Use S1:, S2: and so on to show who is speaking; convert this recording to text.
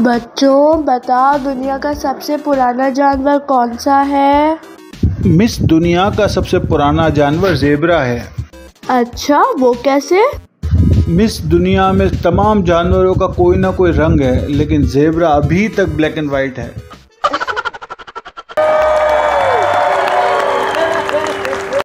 S1: बच्चों बताओ दुनिया का सबसे पुराना जानवर कौन सा है?
S2: मिस दुनिया का सबसे पुराना जानवर जेबरा है।
S1: अच्छा वो कैसे?
S2: मिस दुनिया में तमाम जानवरों का कोई ना कोई रंग है लेकिन जेबरा अभी तक ब्लैक एंड वाइट है।